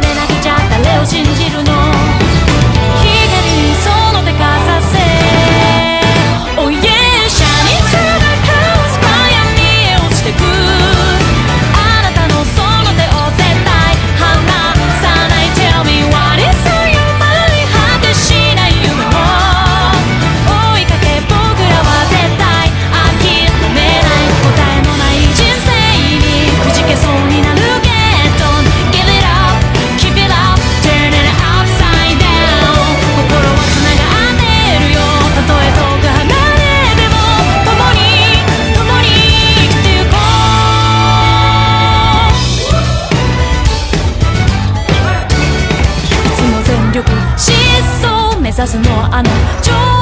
種なきちゃ誰を信じるの風の穴